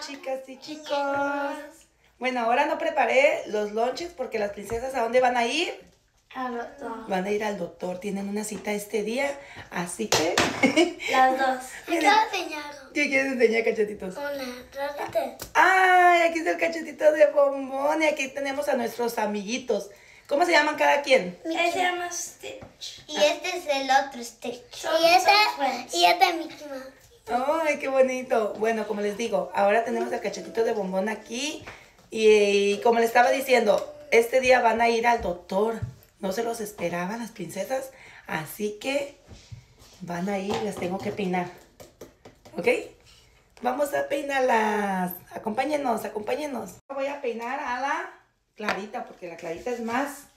chicas y chicos. Bueno, ahora no preparé los lunches porque las princesas ¿a dónde van a ir? Al doctor. Van a ir al doctor, tienen una cita este día, así que... Las dos. Me quiero enseñar algo. ¿Qué quieres enseñar, cachetitos? Hola, trágate. ¡Ay! Aquí está el cachetito de bombón y aquí tenemos a nuestros amiguitos. ¿Cómo se llaman cada quien? Él se llama Stitch. Y este es el otro Stitch. Son- y este, y este es Mickey Mouse. ¡Ay, qué bonito! Bueno, como les digo, ahora tenemos el cachetito de bombón aquí. Y, como les estaba diciendo, este día van a ir al doctor. No se los esperaban las princesas. Así que van a ir, las tengo que peinar. ¿Ok? Vamos a peinarlas. Acompáñenos, acompáñenos. Voy a peinar a la Clarita, porque la Clarita es más,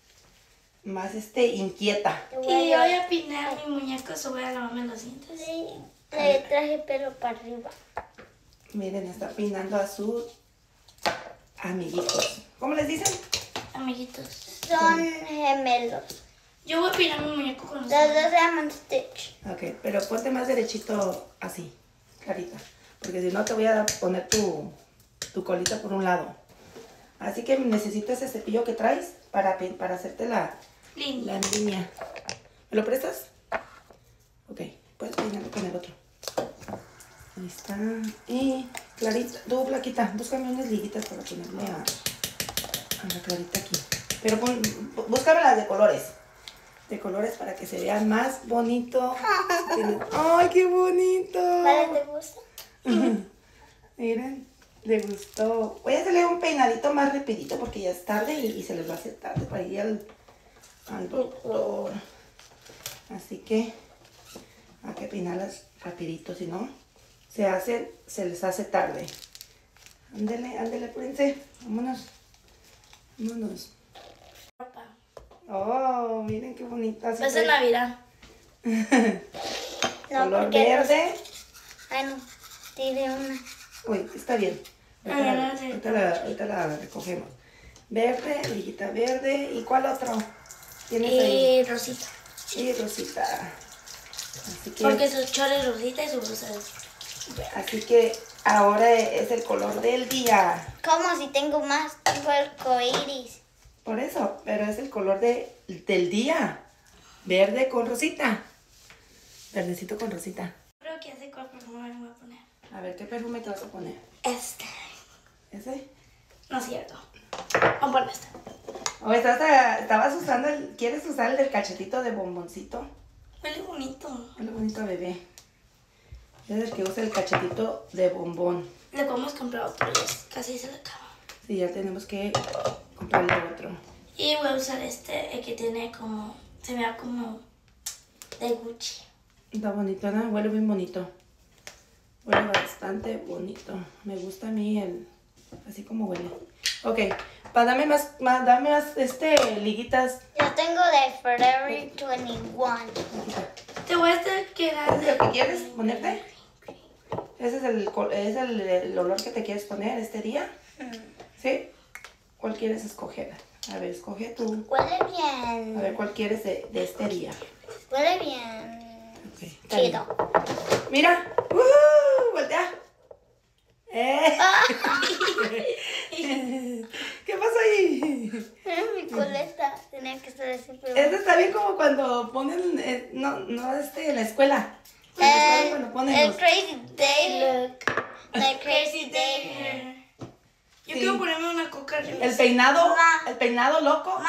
más este, inquieta. Y voy a pinar mi muñeco, so voy a lavarme los dientes. Sí, le traje pelo para arriba. Miren, está peinando a sus amiguitos. ¿Cómo les dicen? Amiguitos. Son gemelos. Yo voy a pinar mi muñeco con los Los dos se llaman Stitch. Ok, pero ponte más derechito así, Clarita. Porque si no te voy a poner tu, tu colita por un lado. Así que necesito ese cepillo que traes para, para hacerte la, Linda. la línea. ¿Me lo prestas? Ok, puedes peinarlo con el otro. Ahí está. Y Clarita, tú, Plaquita, búscame unas liguitas para ponerle a, a la Clarita aquí. Pero pon, bú- búscame las de colores. De colores para que se vea más bonito. ¡Ay, qué bonito! ¿Vale? ¿Te gusta? Miren, le gustó. Voy a hacerle un peinadito más rapidito porque ya es tarde y, y se les va a hacer tarde para ir al, al doctor. Así que hay que peinarlas rapidito, si no, se hacen, se les hace tarde. Ándele, ándele, príncipe. Vámonos. Vámonos. Oh, miren qué bonita. Es de Navidad. No, Color verde. Ay, no. Tiré una. Uy, está bien. Ah, Ahorita, la, no ahorita la- ahorita la recogemos. Verde, liguita verde. ¿Y cuál otro? Tienes ahí. Y Rosita. Y rosita. Así que, Porque su chor es Rosita y su es. Así que ahora es el color del día. ¿Cómo si tengo más? El coiris. Por eso, pero es el color de, del día. Verde con rosita. Verdecito con rosita. Creo que cuál perfume me voy a poner. A ver, ¿qué perfume te vas a poner? Este. ¿Ese? No es cierto. Vamos a poner este. ¿O estás, a- estabas usando el, quieres usar el del cachetito de bomboncito? Huele bonito. Qué bonito bebé. Es el que usa el cachetito de bombón. Le podemos comprar otro casi se le acaba. Sí, ya tenemos que comprarle otro. Y voy a usar este, el que tiene como. Se vea como. de Gucci. Está bonito, ¿no? Huele bien bonito. Huele bastante bonito. Me gusta a mí el... Así como huele. Ok, pa, dame más, más, dame más, este, liguitas. Yo tengo de Forever 21. Te voy a hacer que ¿Ese era es el que quieres ponerte? ¿Ese es el, es el, el olor que te quieres poner este día? ¿Sí? ¿Cuál quieres escoger? A ver, escoge tú. Huele A bien. ver, ¿cuál quieres de, de este día? Huele bien. Ok, está bien. Chido. Mira. ¡Uh! Voltea. ¡Eh! ¿Qué pasa ahí? Coleta tenía que estar. Este está bien como cuando ponen, eh, no, no, este, en la escuela. En la escuela El, cuando ponen el los- Crazy Day look. The Crazy Day. Yo Sí. quiero ponerme una coca arriba. el peinado, el peinado loco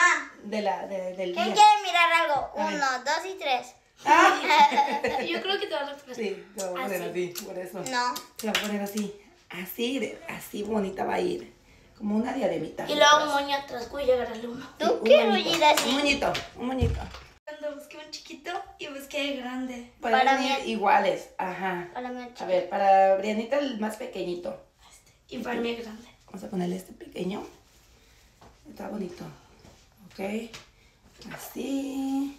de la, de- del ¿Quién día. quiere mirar algo? Uno, dos y tres. Ah, Yo creo que te vas a poner. sí, te voy a poner Así. así, por eso. No. Te voy a poner así, así, de- así bonita va a ir. Como una diademita. Y luego un moño atrás. Voy a llegar al uno. Tú Un quiero moñito, ir Un así. moñito, un moñito. Cuando busqué un chiquito y busqué el grande. Pueden Para ir mí- iguales, ajá. Para mí, A ver, para Brianita el más pequeñito. Y para mí el grande. Vamos a ponerle este pequeño. Está bonito. Ok. Así.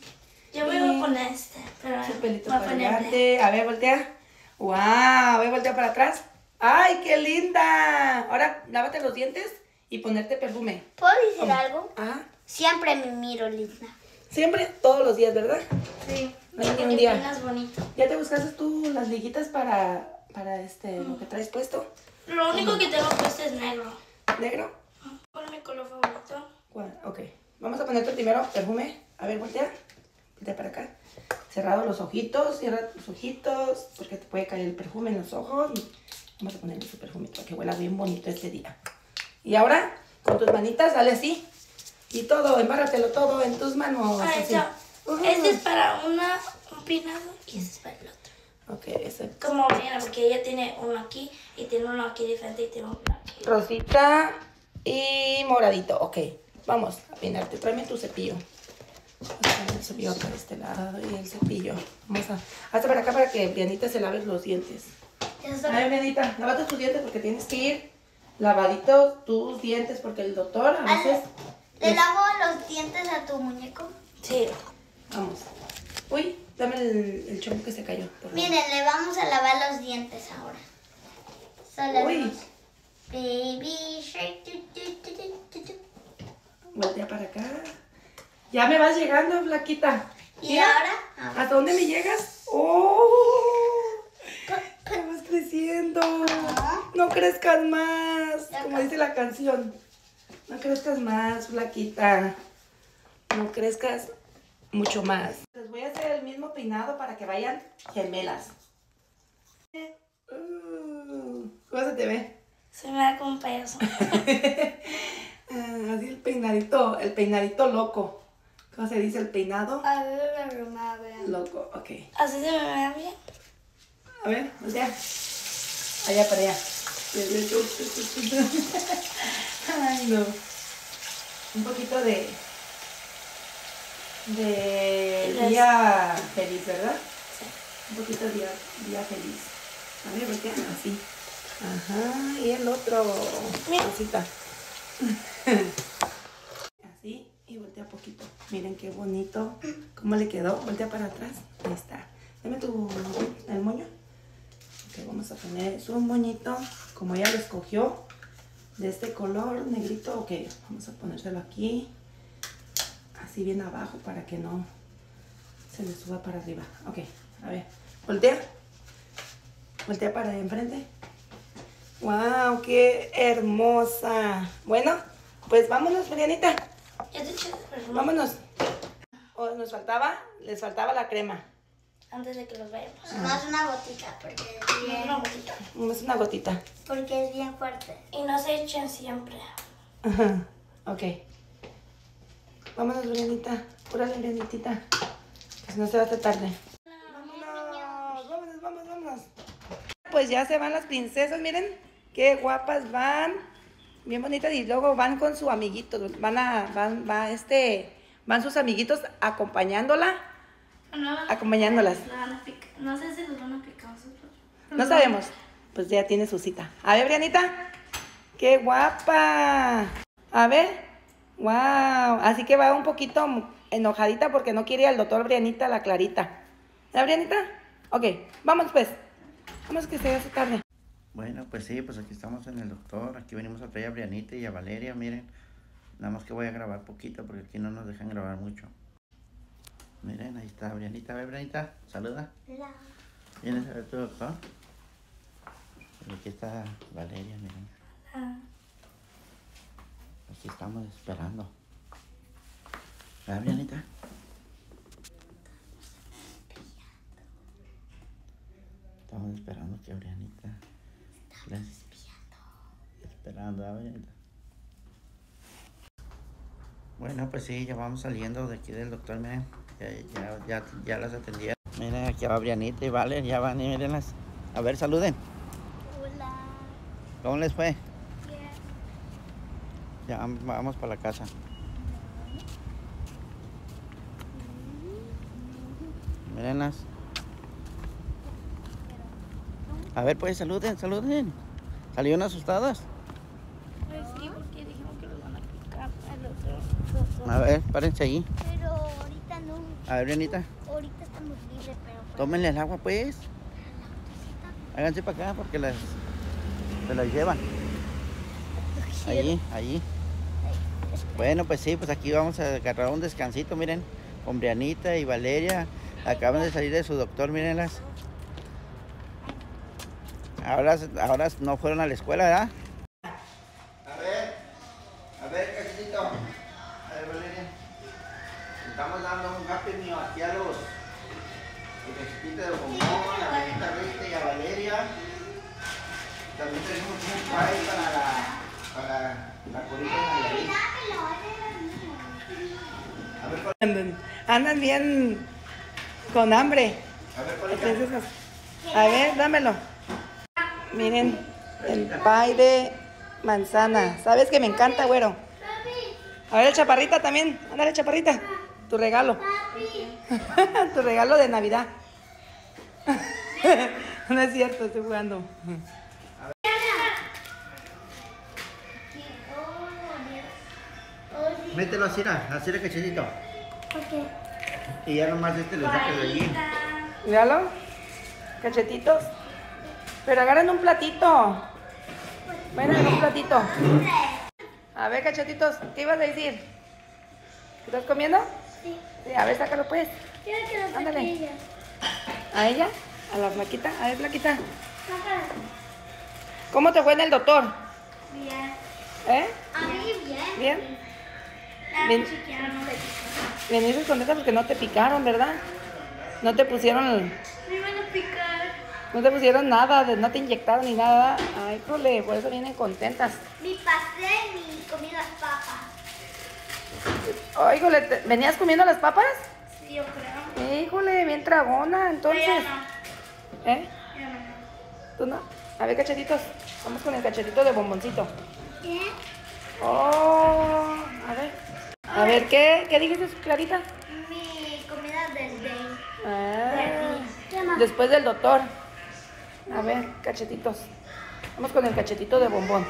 Yo me voy a poner este. Pero Su pelito para adelante. A ver, voltea. ¡Wow! A ver, voltea para atrás. ¡Ay, qué linda! Ahora lávate los dientes y ponerte perfume. ¿Puedo decir algo? Ah, Siempre me miro linda. siempre, todos los días, ¿verdad? Sí. No hay un día. bonito. ¿Ya te buscaste tú las liguitas para, para este, lo que traes puesto? Lo único que tengo puesto es negro. ¿Negro? ¿Cuál es mi color favorito? ¿Cuál? Ok. Vamos a ponerte primero perfume. A ver, voltea. Voltea para acá. Cerrado los ojitos. Cierra tus ojitos. Porque te puede caer el perfume en los ojos. Vamos a ponerle su perfume para que huela bien bonito este día. Y ahora, con tus manitas, dale así. Y todo, embárratelo todo en tus manos. Ah, así. Este es para una, un peinado y este es para el otro. Ok, ese. Como mira, porque ella tiene uno aquí y tiene uno aquí diferente y tiene uno aquí. Rosita y moradito. Ok, vamos a peinarte. Tráeme tu cepillo. Vamos a poner el cepillo por este lado y el cepillo. Vamos a... Hazte para acá para que Brianita se lave los dientes. A ver, Brianita, lávate tus dientes porque tienes que ir lavadito tus dientes porque el doctor a veces... ¿Le lavo los dientes a tu muñeco? Sí. Vamos. Uy, dame el, el chombo que se cayó. Miren, le vamos a lavar los dientes ahora. Solo Uy. Baby shark. Voltea para acá. Ya me vas llegando, flaquita. Y Mira, ahora, ahora. ¿Hasta dónde me llegas? ¡Oh! Ya vas creciendo. No crezcas más. Ya Como acá. dice la canción. No crezcas más, flaquita. No crezcas mucho más. Les voy a hacer el mismo peinado para que vayan gemelas. Uh, ¿Cómo se te ve? Se me da como un payaso. Ah, así el peinadito, el peinadito loco. ¿Cómo se dice el peinado? A ver, vean. Loco, ok. Así se me ve bien. A ver, voltea. Allá para allá. Ay, no. Un poquito de. de Las- día feliz, ¿verdad? Un poquito de día, día feliz. A ver, voltea. Así. Ajá, y el otro. Mira. Rosita. Así, y voltea poquito. Miren qué bonito. ¿Cómo le quedó? Voltea para atrás. Ahí está. Dame tu vamos a poner es un moñito, como ella lo escogió, de este color negrito. Ok, vamos a ponérselo aquí, así bien abajo para que no se le suba para arriba. Ok, a ver, voltea. Voltea para enfrente. ¡Wow! ¡Qué hermosa! Bueno, pues vámonos, Marianita. De Vámonos. Oh, nos faltaba, les faltaba la crema. Antes de que los vayamos. Más una gotita porque es bien, Una bolita. Es una gotita. porque es bien fuerte. Y no se echen siempre. Ajá. Ok. Vámonos, Brianita. Cúrale, Brianitita. Que si no se va a hacer tarde. Vámonos, vámonos, vámonos, vámonos. Pues ya se van las princesas, miren. Qué guapas van. Bien bonitas. Y luego van con su amiguito. Van a, van, va este, van sus amiguitos acompañándola. No, Acompañándolas. los van a picar. No sé si los van a picar nosotros. No sabemos. Pues ya tiene su cita. A ver, Brianita. ¡Qué guapa! A ver. ¡Wow! Así que va un poquito enojadita porque no quiere ir al doctor Brianita, la Clarita. ¿La Brianita? Ok, vamos pues. Vamos que se hace tarde. Bueno, pues sí, pues aquí estamos en el doctor. Aquí venimos a traer a Brianita y a Valeria, miren. Nada más que voy a grabar poquito porque aquí no nos dejan grabar mucho. Miren, ahí está Brianita. A ver, Brianita, saluda. La- ¿Vienes a ver tu doctor? Y aquí está Valeria, miren. Ah, Aquí estamos esperando. ¿Verdad, Brianita? Estamos esperando que Brianita. Estamos Esperando, ¿verdad, Brianita? Bueno, pues sí, ya vamos saliendo de aquí del doctor, miren. Ya, ya, ya, ya las atendieron. Miren, aquí va Brianita y Valen, ya van y mírenlas. A ver, saluden. Hola. ¿Cómo les fue? Bien. Ya vam- vamos para la casa. Mírenlas. A ver, pues saluden, saluden. Salieron asustadas. pues sí, porque dijimos que los van a picar. A ver, párense ahí. A ver, Brianita, Ahorita estamos libres, pero. pues, tómenle el agua, pues. Háganse para acá porque las, se las llevan. Allí, allí. Bueno, pues sí, pues aquí vamos a agarrar un descansito, miren. Con Brianita y Valeria. Acaban de salir de su doctor, mírenlas. Ahora, ahora no fueron a la escuela, ¿verdad? Estamos dando un meal aquí a los. El cachitito de bombón, a la Rita Rita y a Valeria. También tenemos un pie para la. para la corita de. A ver, ¿cuál- Andan, andan bien con hambre. a ver, ¿cuál es? A ver, dámelo. Miren, el pie de manzana. ¿Sabes que me encanta, güero? A ver, chaparrita también. Ándale, chaparrita. Tu regalo. tu regalo de Navidad. no es cierto, estoy jugando. Mételo así, así de cachitito. Ok. Y ya nomás este lo sacas de allí. Míralo. Cachetitos. Pero agarren un platito. Bueno, en un platito. A ver, cachetitos, ¿qué ibas a decir? ¿Qué ¿Estás comiendo? Sí. A ver, sácalo pues. Quiero que lo Ándale. saque ella. ¿A ella? ¿A la flaquita? A ver, flaquita. ¿Cómo te fue en el doctor? Bien. ¿Eh? A mí bien. ¿Bien? Veniste contenta porque no te picaron, ¿verdad? No te pusieron, Me van a picar. no te pusieron nada, no te inyectaron ni nada. Ay, jole, por eso vienen contentas. Mi pastel y comí las papas. Ay, jole, ¿te- ¿venías comiendo las papas? Sí, yo creo. Híjole, bien tragona, entonces. Ya ¿Eh? no. No. ¿Tú no? A ver, cachetitos. Vamos con el cachetito de bomboncito. ¿Qué? Oh, a ver. A ver, ¿qué, qué dijiste, Clarita? Mi comida del day. Ah, después del doctor. A ver, cachetitos. Vamos con el cachetito de bombón.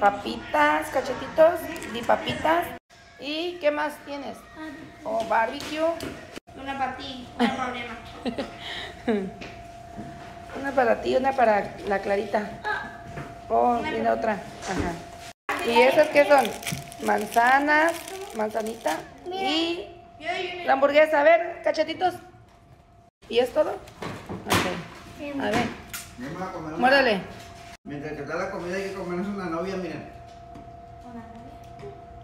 Papitas, cachetitos, y papitas. ¿Y qué más tienes? Oh, barbecue. Una para ti, no hay problema. Una para ti, una para la Clarita. Oh, tiene otra. Ajá. ¿Y esas qué son? Manzanas, manzanita y y la hamburguesa. A ver, cachetitos. ¿Y es todo? Ok. A ver, muérdale. Mientras que está la comida hay que comernos una novia, miren.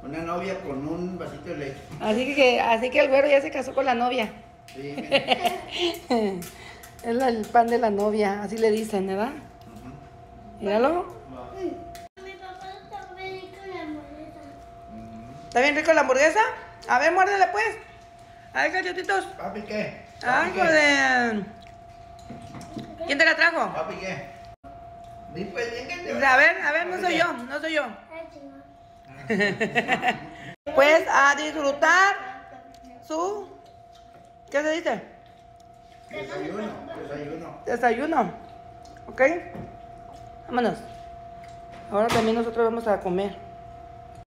Una novia con un vasito de leche. Así que, así que el güero ya se casó con la novia. Sí. Es el pan de la novia, así le dicen, ¿verdad? Míralo. Mi papá está feliz con la moneda. ¿Está bien rico la hamburguesa? A ver, muérdele pues. A ver, cachetitos. Papi, ¿qué? Papi, ¿qué? joder. ¿Quién te la trajo? Papi, ¿qué? Pues bien que te A ver, a ver, no soy yo, no soy yo. Pues a disfrutar su... ¿Qué se dice? Desayuno, desayuno. Desayuno. ¿Ok? Vámonos. Ahora también nosotros vamos a comer.